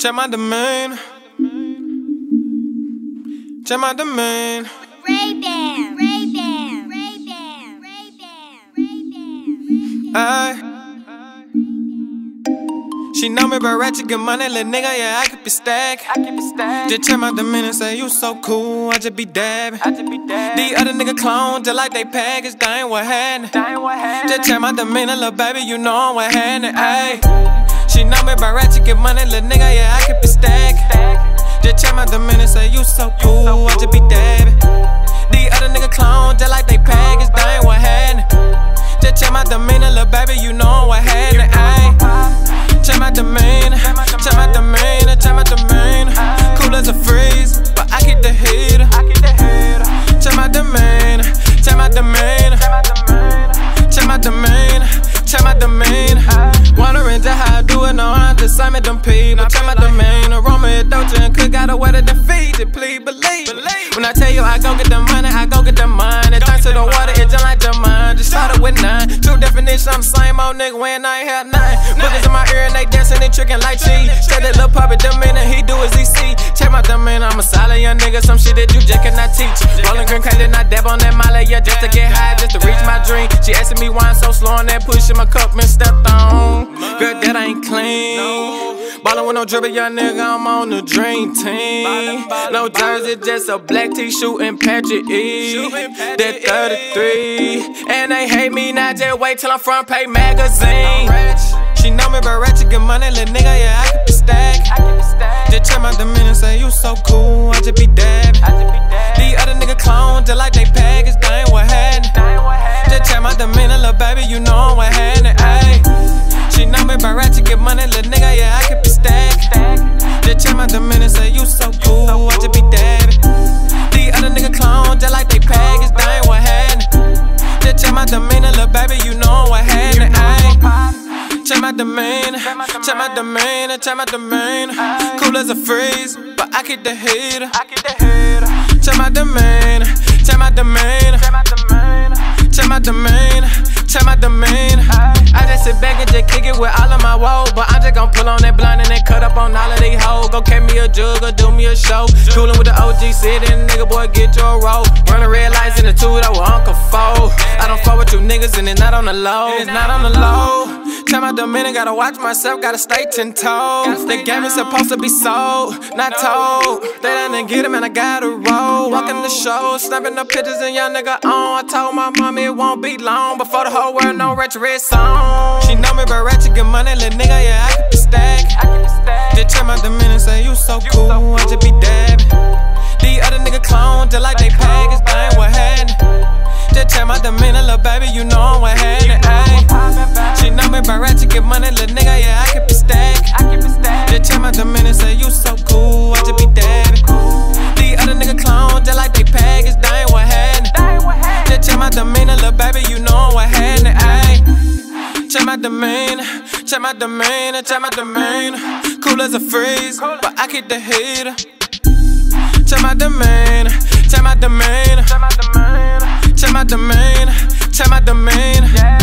Check my domain. Check my domain. Ray-Ban, Ray-Ban, Ray-Ban, Ray-Ban, Ray-Ban, Ay. She know me, but ratchet get money, little nigga, yeah, I could be stacked. I keep it stacked. Just check my demeanor, say you so cool, I just be dabbing. I just be dead. These other nigga clone, just like they package, they ain't what happened. Dying what happened. Just check my demeanor, little baby, you know I'm what happening, ayy. Know me, but ratchet get money, little nigga, yeah, I could be stacked. Just check my demeanor, say you so cool, I just be dabbing. These other nigga clone, just like they package, they ain't what happening. Just check my demeanor, little baby, you know what happening, ayy. Check my demeanor, check my demeanor, check my demeanor. Cool as a freeze, but I keep the heater. Check my demeanor, check my demeanor, check my demeanor, check my demeanor. Just how I do it, no, I'm just Simon them people. Check my demeanor, Roma and Dolce and Cook got a way to defeat it, please believe. it. When I tell you I go get the money, I go get the money. Thanks to the water, it just like the mind. Just started with nine. Two definitions, I'm the same old nigga when I ain't had nine. Boogers dancing and tricking like cheese. Said that little puppet demeanor, he do as he see. Check my demeanor, I'm a solid young nigga, some shit that you just cannot teach. Rolling green crazy, not dab on that molly, yeah, just to get high, just to reach my dream. She asking me why I'm so slow on that pushing my cup and stepped on. Girl, that ain't clean. Ballin' with no dribble, young nigga, I'm on the dream team. No jersey, just a black tee shooting Patrick E. That 33. And they hate me, now just wait till I'm front page magazine. She know me, but ratchet get money, little nigga, yeah, I could be stacked. I keep it stacked. Just check my demeanor, say you so cool, I just be dabbing. I just be dead. These other nigga clone, just like they package, they my demeanor, check my demeanor, check my demeanor. Cool as a freeze, but I keep the heater. I keep the head. Check my demeanor, check my demeanor, Check my domain. check my demeanor, check my demeanor. I just sit back and just kick it with all of my woes, but I'm just gon' pull on that blunt and then cut up on all of these hoes. Go catch me a jug or do me a show. Coolin' with the OG sitting, nigga boy get your roll. Running red lights in the two that with Uncle Fo. I don't fuck with you niggas and it's not on the low. It's not on the low. Check my demeanor, gotta watch myself, gotta stay ten toes. The game is supposed to be sold, not told. They done get him and I gotta roll. Walking the show, snapping the pictures and young nigga on. I told my mommy it won't be long before the whole world know Ratchet Red song. She know me, but Ratchet get money, little nigga, yeah, I could be stacked. I stacked. Just check my demeanor, say you so cool, I just be dabbing. These other nigga clone, just like they package, they ain't what happening. Just check my demeanor, little baby, you know I'm what happening, ayy. She know me, but ratchet get money, little nigga, yeah, I could be stacked. I keep it stacked. Just check my demeanor, say you so cool, I just be dabbing. These other nigga clone, just like they package, they ain't what happening. Dying what happened. Just check my demeanor, little baby, you know I'm what happening, ayy. Check my demeanor, check my demeanor, check my demeanor. Cool as a freeze, but I keep the heater. Check my demeanor, check my demeanor, Check my domain. Check my domain, check my domain. Yeah.